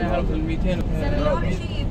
يعرف ال 200 اول شيء